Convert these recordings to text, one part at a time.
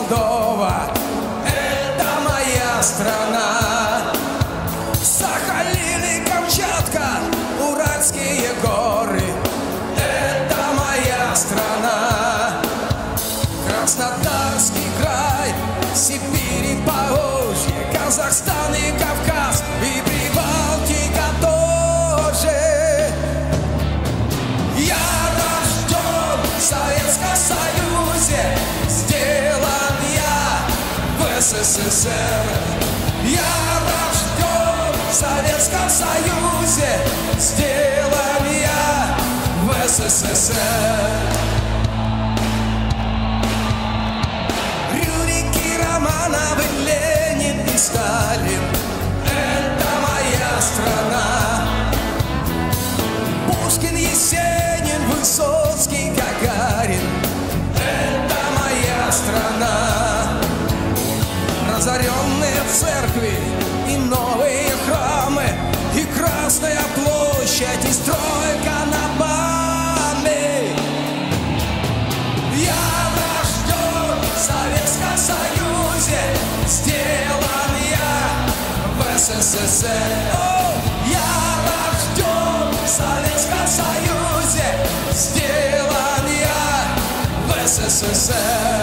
Молдова, это моя страна. СССР. Я рожден в Советском Союзе, сделан я в СССР. Рюрики, Романовы, Ленин и Сталин Это моя страна Пушкин, Есенин, Высоцкий, Разоренные церкви и новые храмы И Красная площадь, и стройка на Баме я рожден в Советском Союзе, сделан я в СССР. О, я рожден в Советском Союзе, сделан я в СССР.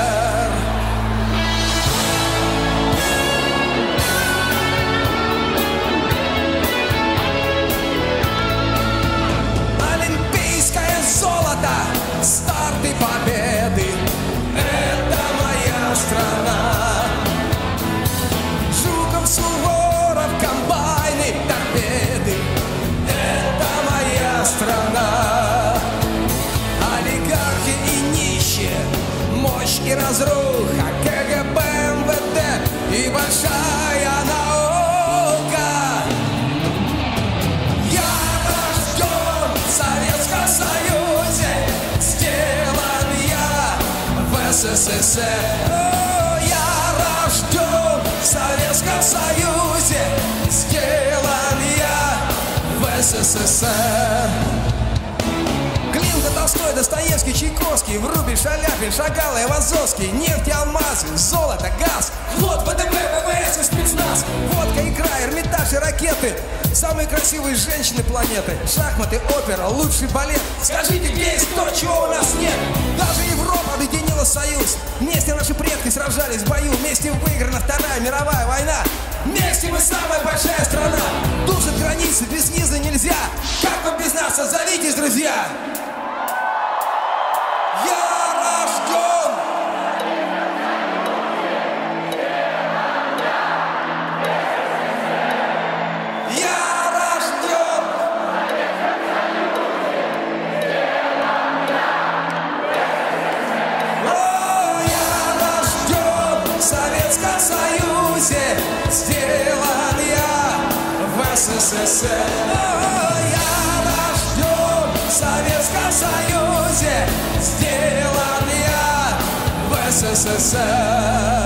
Страна. Олигархи и нищие, мощь и разруха, КГБ, МВД и большая наука. Я рожден в Советском Союзе, сделан я в СССР. Я рожден в Советском Союзе, СССР. Глинка, Толстой, Достоевский, Чайковский, Врубель, Шаляпин, Шагал, Ивазовский, нефть, алмазы, золото, газ, флот, ВДВ, ВВС и спецназ, водка, икра, Эрмитаж и ракеты, самые красивые женщины планеты, шахматы, опера, лучший балет. Скажите, где есть то, чего у нас нет? Даже Европа объединила союз. Вместе наши предки сражались в бою, вместе выиграна Вторая мировая война. Вместе мы самая большая страна. Душат границы, без Отзовитесь, друзья! Я рожден! Я рожден! О, я рожден в Советском Союзе, сделан я в СССР. О, я Советском Союзе, сделан я в СССР.